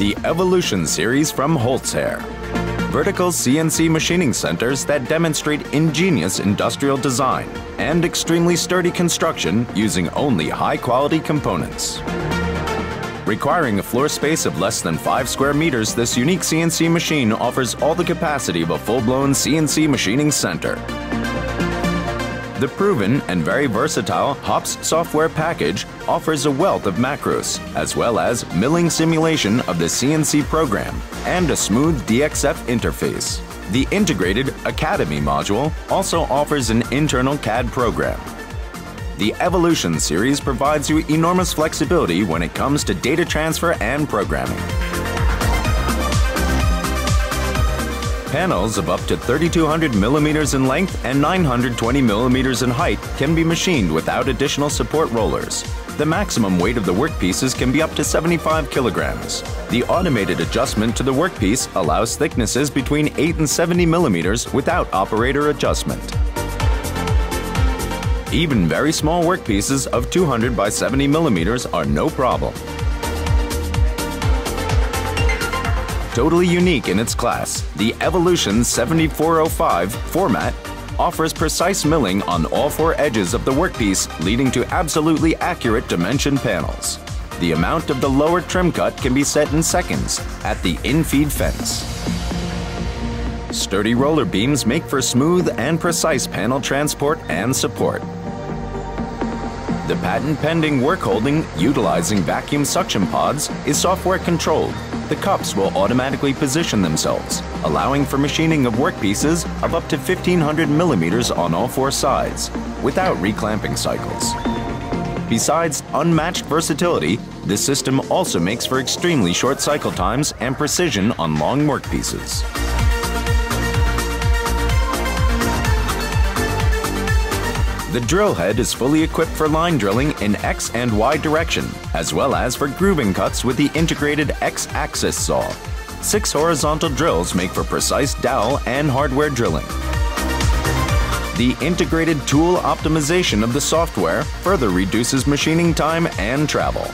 The Evolution series from Holz-Her. Vertical CNC machining centers that demonstrate ingenious industrial design and extremely sturdy construction using only high-quality components. Requiring a floor space of less than 5 square meters, this unique CNC machine offers all the capacity of a full-blown CNC machining center. The proven and very versatile HOPS software package offers a wealth of macros, as well as milling simulation of the CNC program and a smooth DXF interface. The integrated Academy module also offers an internal CAD program. The Evolution series provides you enormous flexibility when it comes to data transfer and programming. Panels of up to 3200 millimeters in length and 920 millimeters in height can be machined without additional support rollers. The maximum weight of the workpieces can be up to 75 kilograms. The automated adjustment to the workpiece allows thicknesses between 8 and 70 millimeters without operator adjustment. Even very small workpieces of 200 by 70 millimeters are no problem. Totally unique in its class, the Evolution 7405 4mat offers precise milling on all four edges of the workpiece, leading to absolutely accurate dimension panels. The amount of the lower trim cut can be set in seconds at the infeed fence. Sturdy roller beams make for smooth and precise panel transport and support. The patent-pending work holding utilizing vacuum suction pods is software controlled the cups will automatically position themselves, allowing for machining of workpieces of up to 1500 millimeters on all four sides, without reclamping cycles. Besides unmatched versatility, this system also makes for extremely short cycle times and precision on long workpieces. The drill head is fully equipped for line drilling in X and Y direction, as well as for grooving cuts with the integrated X-axis saw. Six horizontal drills make for precise dowel and hardware drilling. The integrated tool optimization of the software further reduces machining time and travel.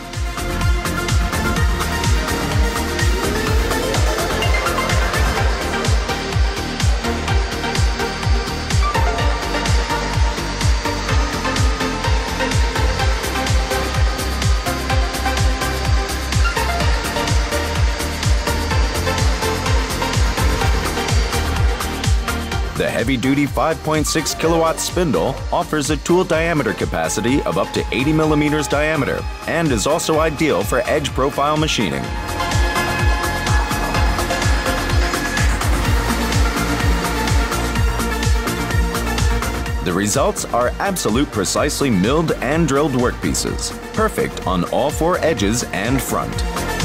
The heavy-duty 5.6 kilowatt spindle offers a tool diameter capacity of up to 80 millimeters diameter and is also ideal for edge profile machining. The results are absolute precisely milled and drilled workpieces, perfect on all four edges and front.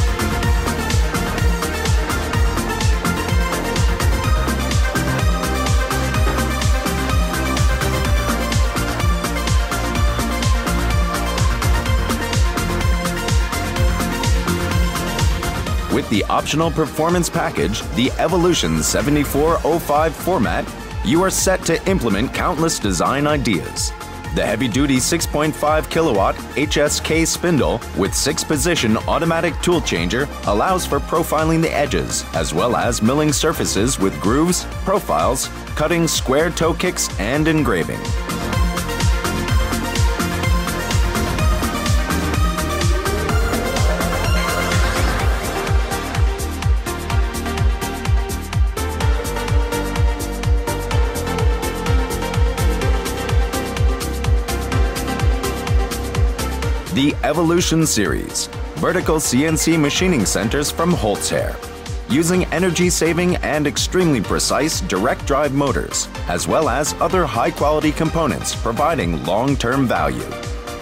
The optional performance package, the Evolution 7405 4mat, you are set to implement countless design ideas. The heavy-duty 6.5 kilowatt HSK spindle with 6-position automatic tool changer allows for profiling the edges as well as milling surfaces with grooves, profiles, cutting square toe kicks, and engraving. The Evolution Series, vertical CNC machining centers from Holz-Her. Using energy-saving and extremely precise direct drive motors, as well as other high-quality components providing long-term value.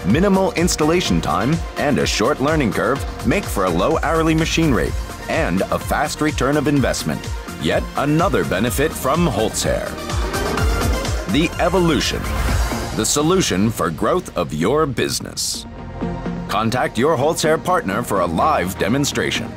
Minimal installation time and a short learning curve make for a low hourly machine rate and a fast return of investment. Yet another benefit from Holz-Her. The Evolution, the solution for growth of your business. Contact your Holz-Her partner for a live demonstration.